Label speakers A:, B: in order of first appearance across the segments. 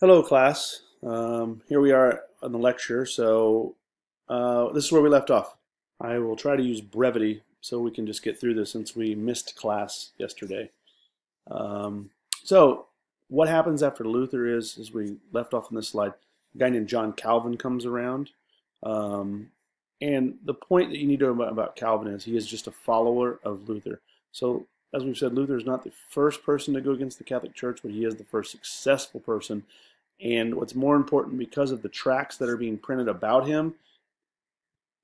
A: Hello, class. Um, here we are on the lecture. So uh, this is where we left off. I will try to use brevity so we can just get through this since we missed class yesterday. Um, so what happens after Luther is, as we left off on this slide, a guy named John Calvin comes around. Um, and the point that you need to know about, about Calvin is he is just a follower of Luther. So as we've said, Luther is not the first person to go against the Catholic Church, but he is the first successful person and what's more important, because of the tracts that are being printed about him,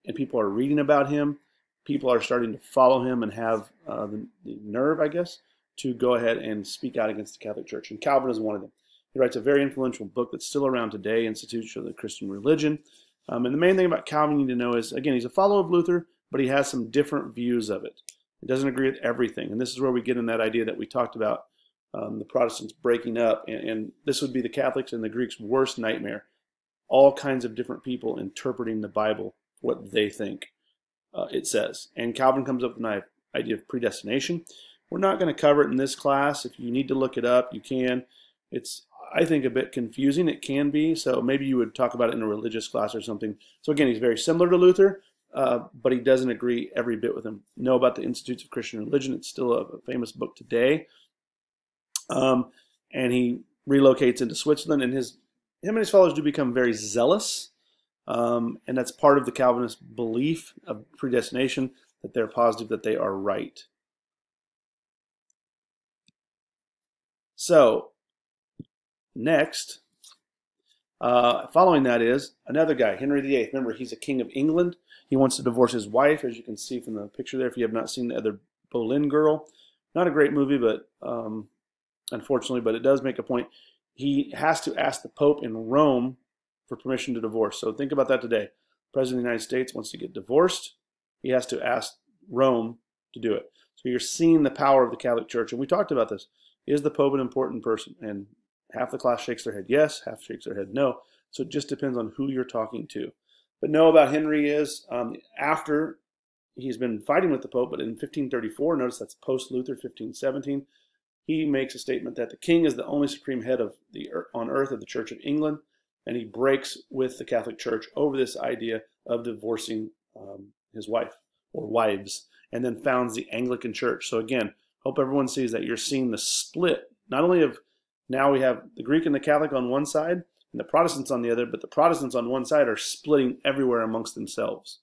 A: and people are reading about him, people are starting to follow him and have uh, the, nerve, I guess, to go ahead and speak out against the Catholic Church. And Calvin is one of them. He writes a very influential book that's still around today, Institutes of the Christian Religion. Um, and the main thing about Calvin you need to know is, again, he's a follower of Luther, but he has some different views of it. He doesn't agree with everything. And this is where we get in that idea that we talked about um, the Protestants breaking up, and, and, this would be the Catholics and the Greeks' worst nightmare. All kinds of different people interpreting the Bible what they think uh, it says. And Calvin comes up with an idea of predestination. We're not going to cover it in this class. If you need to look it up, you can. It's, I think, a bit confusing. It can be. So maybe you would talk about it in a religious class or something. So again, he's very similar to Luther, uh, but he doesn't agree every bit with him. Know about the Institutes of Christian Religion. It's still a, a famous book today. Um, and he relocates into Switzerland, and his him and his followers do become very zealous, um, and that's part of the Calvinist belief of predestination that they're positive that they are right. So, next, uh, following that is another guy, Henry VIII. Remember, he's a king of England. He wants to divorce his wife, as you can see from the picture there. If you have not seen the other Boleyn Girl, not a great movie, but um, unfortunately, but it does make a point. He has to ask the Pope in Rome for permission to divorce. So think about that today. The President of the United States wants to get divorced. He has to ask Rome to do it. So you're seeing the power of the Catholic Church. And we talked about this. Is the Pope an important person? And half the class shakes their head yes, half shakes their head no. So it just depends on who you're talking to. But know about Henry is um, after he's been fighting with the Pope, but in 1534, notice that's post Luther, 1517, he makes a statement that the king is the only supreme head of the on earth of the Church of England, and he breaks with the Catholic Church over this idea of divorcing um, his wife or wives, and then founds the Anglican Church. So again, hope everyone sees that you're seeing the split not only of now we have the Greek and the Catholic on one side and the Protestants on the other, but the Protestants on one side are splitting everywhere amongst themselves.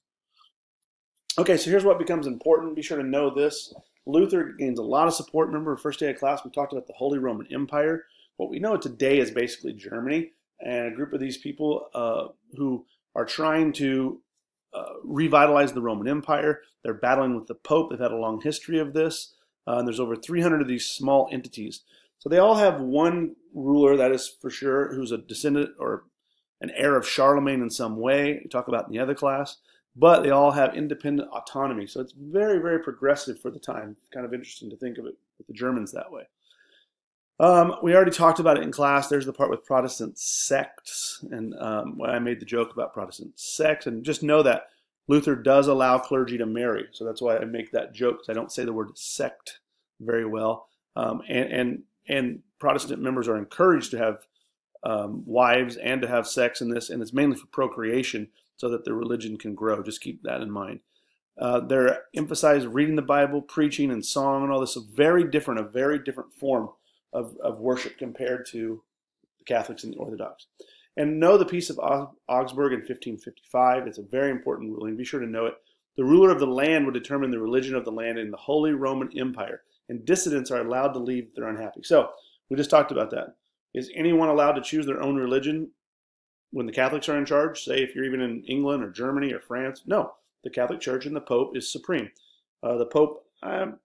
A: Okay, so here's what becomes important. Be sure to know this. Luther gains a lot of support. Remember, first day of class, we talked about the Holy Roman Empire. What we know today is basically Germany and a group of these people uh, who are trying to uh, revitalize the Roman Empire. They're battling with the Pope. They've had a long history of this. Uh, and there's over 300 of these small entities. So they all have one ruler, that is for sure, who's a descendant or an heir of Charlemagne in some way. We talk about in the other class but they all have independent autonomy. So it's very, very progressive for the time. Kind of interesting to think of it with the Germans that way. Um, we already talked about it in class. There's the part with Protestant sects, and um, I made the joke about Protestant sects, and just know that Luther does allow clergy to marry. So that's why I make that joke I don't say the word sect very well. Um, and and and Protestant members are encouraged to have um, wives and to have sex in this, and it's mainly for procreation so that the religion can grow. Just keep that in mind. Uh, they're emphasized reading the Bible, preaching, and song, and all this. A very different, a very different form of, of worship compared to the Catholics and the Orthodox. And know the Peace of Augsburg in 1555. It's a very important ruling. Be sure to know it. The ruler of the land would determine the religion of the land in the Holy Roman Empire, and dissidents are allowed to leave if they're unhappy. So, we just talked about that. Is anyone allowed to choose their own religion when the Catholics are in charge, say if you're even in England or Germany or France, no, the Catholic Church and the Pope is supreme. Uh, the Pope, um,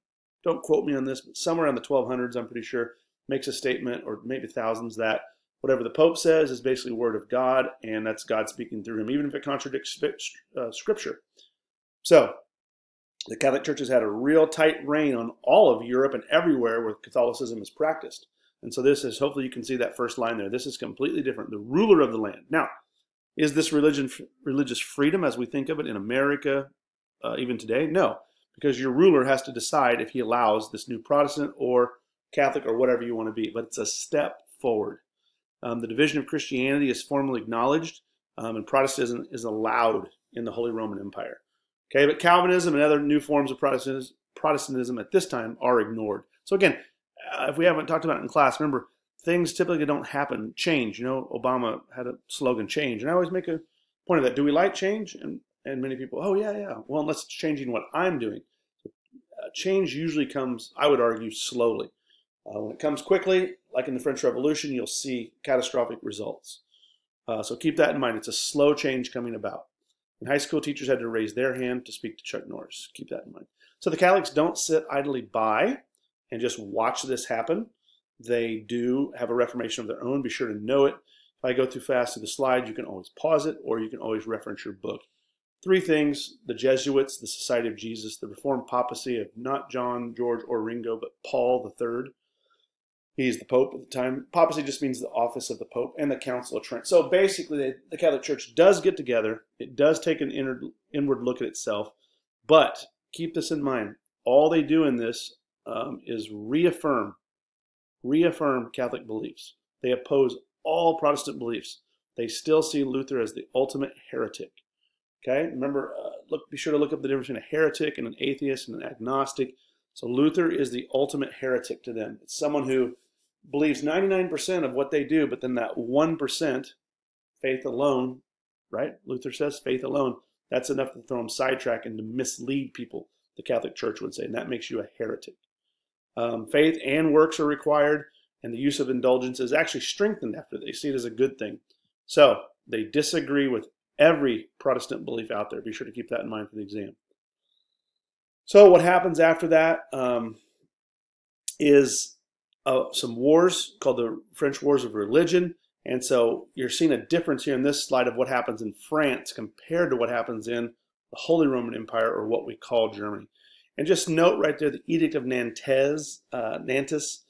A: don't quote me on this, but somewhere in the 1200s, I'm pretty sure, makes a statement, or maybe thousands, that whatever the Pope says is basically word of God, and that's God speaking through him, even if it contradicts uh, Scripture. So, the Catholic Church has had a real tight rein on all of Europe and everywhere where Catholicism is practiced. And so this is, hopefully you can see that first line there. This is completely different. The ruler of the land. Now, is this religion religious freedom as we think of it in America uh, even today? No, because your ruler has to decide if he allows this new Protestant or Catholic or whatever you want to be. But it's a step forward. Um, the division of Christianity is formally acknowledged, um, and Protestantism is allowed in the Holy Roman Empire. Okay, but Calvinism and other new forms of Protestantism, Protestantism at this time are ignored. So again, if we haven't talked about it in class, remember things typically don't happen. Change, you know, Obama had a slogan, change, and I always make a point of that. Do we like change? And and many people, oh yeah, yeah. Well, unless it's changing what I'm doing. Uh, change usually comes, I would argue, slowly. Uh, when it comes quickly, like in the French Revolution, you'll see catastrophic results. Uh, so keep that in mind. It's a slow change coming about. And high school teachers had to raise their hand to speak to Chuck Norris. Keep that in mind. So the Catholics don't sit idly by and just watch this happen. They do have a reformation of their own. Be sure to know it. If I go too fast through the slides, you can always pause it or you can always reference your book. Three things the Jesuits, the Society of Jesus, the Reformed papacy of not John, George, or Ringo, but Paul III. He's the Pope at the time. Papacy just means the office of the Pope and the Council of Trent. So basically, the Catholic Church does get together. It does take an inward look at itself. But keep this in mind. All they do in this um, is reaffirm, reaffirm Catholic beliefs. They oppose all Protestant beliefs. They still see Luther as the ultimate heretic. Okay, remember, uh, look, be sure to look up the difference between a heretic and an atheist and an agnostic. So Luther is the ultimate heretic to them. It's someone who believes 99% of what they do, but then that 1%, faith alone, right? Luther says faith alone, that's enough to throw them sidetrack and to mislead people, the Catholic Church would say, and that makes you a heretic. Um, faith and works are required, and the use of indulgence is actually strengthened after they see it as a good thing. So they disagree with every Protestant belief out there. Be sure to keep that in mind for the exam. So what happens after that um, is uh, some wars called the French Wars of Religion. And so you're seeing a difference here in this slide of what happens in France compared to what happens in the Holy Roman Empire or what we call Germany. And just note right there the Edict of Nantes, uh, Nantes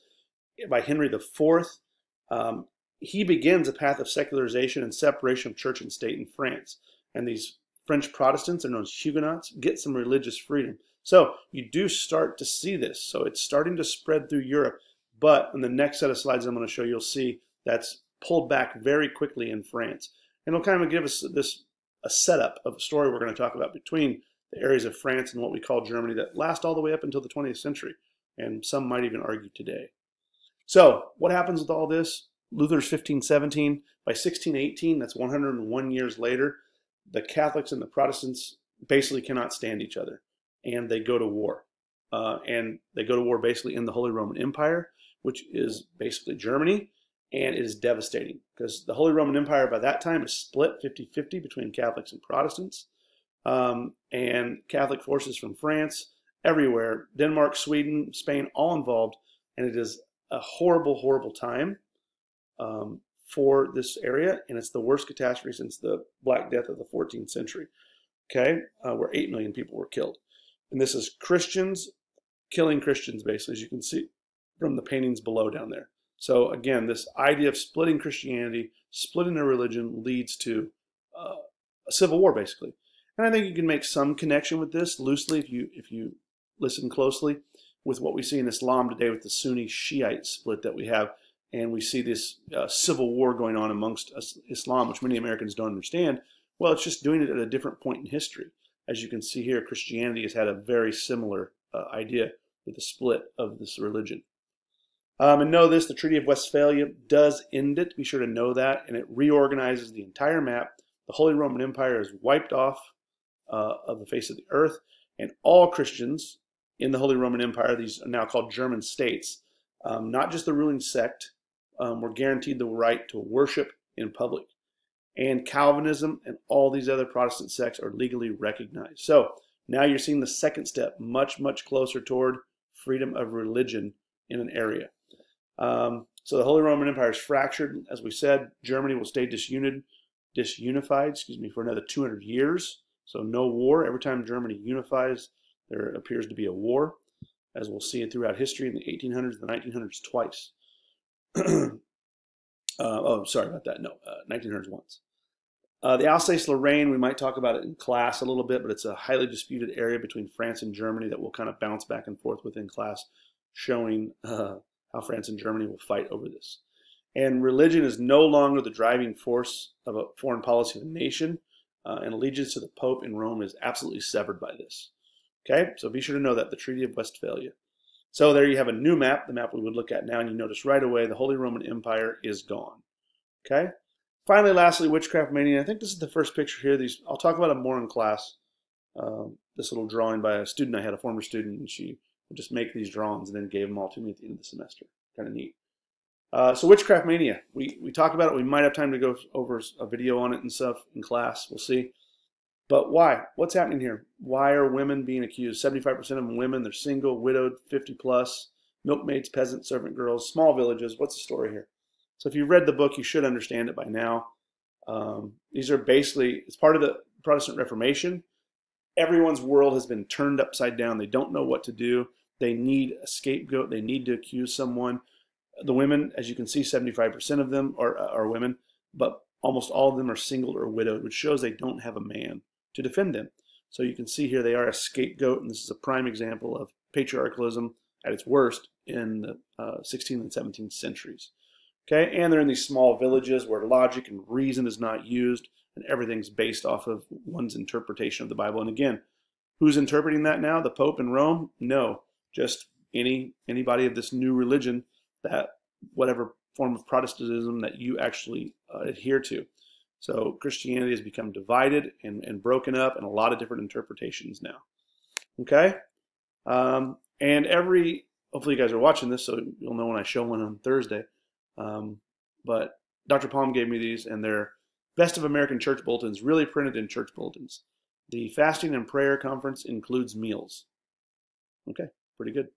A: by Henry IV. Um, he begins a path of secularization and separation of church and state in France. And these French Protestants, are known as Huguenots, get some religious freedom. So you do start to see this. So it's starting to spread through Europe. But in the next set of slides I'm going to show, you'll see that's pulled back very quickly in France. And it'll kind of give us this a setup of a story we're going to talk about between the areas of France and what we call Germany that last all the way up until the 20th century. And some might even argue today. So what happens with all this? Luther's 1517. By 1618, that's 101 years later, the Catholics and the Protestants basically cannot stand each other. And they go to war. Uh, and they go to war basically in the Holy Roman Empire, which is basically Germany and it is devastating because the Holy Roman Empire by that time is split 50 50 between Catholics and Protestants. Um, and Catholic forces from France, everywhere, Denmark, Sweden, Spain, all involved. And it is a horrible, horrible time um, for this area. And it's the worst catastrophe since the Black Death of the 14th century, okay, uh, where 8 million people were killed. And this is Christians killing Christians, basically, as you can see from the paintings below down there. So again, this idea of splitting Christianity, splitting a religion leads to uh, a civil war, basically. And I think you can make some connection with this loosely if you if you listen closely with what we see in Islam today with the Sunni Shiite split that we have, and we see this uh, civil war going on amongst Islam, which many Americans don't understand. Well, it's just doing it at a different point in history. As you can see here, Christianity has had a very similar uh, idea with the split of this religion. Um, and know this, the Treaty of Westphalia does end it. Be sure to know that. And it reorganizes the entire map. The Holy Roman Empire is wiped off uh, of the face of the earth. And all Christians in the Holy Roman Empire, these are now called German states, um, not just the ruling sect, um, were guaranteed the right to worship in public. And Calvinism and all these other Protestant sects are legally recognized. So now you're seeing the second step much, much closer toward freedom of religion in an area. Um, so the Holy Roman Empire is fractured. As we said, Germany will stay disunited, disunified, excuse me, for another 200 years. So no war. Every time Germany unifies, there appears to be a war, as we'll see throughout history in the 1800s, the 1900s twice. uh, oh, sorry about that. No, uh, 1900s once. Uh, the Alsace-Lorraine, we might talk about it in class a little bit, but it's a highly disputed area between France and Germany that we'll kind of bounce back and forth within class, showing uh, how France and Germany will fight over this. And religion is no longer the driving force of a foreign policy of a nation, uh, and allegiance to the Pope in Rome is absolutely severed by this. Okay, so be sure to know that the Treaty of Westphalia. So there you have a new map, the map we would look at now, and you notice right away the Holy Roman Empire is gone. Okay. Finally, lastly, witchcraft mania. I think this is the first picture here. These I'll talk about it more in class. Um, this little drawing by a student I had, a former student, and she would just make these drawings and then gave them all to me at the end of the semester. Kind of neat. Uh, so witchcraft mania. We we talk about it. We might have time to go over a video on it and stuff in class. We'll see. But why? What's happening here? Why are women being accused? 75% of them women. They're single, widowed, 50 plus, milkmaids, peasants, servant girls, small villages. What's the story here? So if you've read the book, you should understand it by now. Um, these are basically, it's part of the Protestant Reformation. Everyone's world has been turned upside down. They don't know what to do. They need a scapegoat. They need to accuse someone. The women, as you can see, 75% of them are, are women, but almost all of them are single or widowed, which shows they don't have a man to defend them. So you can see here they are a scapegoat, and this is a prime example of patriarchalism at its worst in the uh, 16th and 17th centuries. Okay, and they're in these small villages where logic and reason is not used, and everything's based off of one's interpretation of the Bible. And again, who's interpreting that now? The Pope in Rome? No, just any anybody of this new religion that whatever form of Protestantism that you actually uh, adhere to. So Christianity has become divided and, and broken up in a lot of different interpretations now. Okay? Um, and every, hopefully you guys are watching this, so you'll know when I show one on Thursday. Um, but Dr. Palm gave me these, and they're Best of American Church Bulletins, really printed in church bulletins. The fasting and prayer conference includes meals. Okay, pretty good.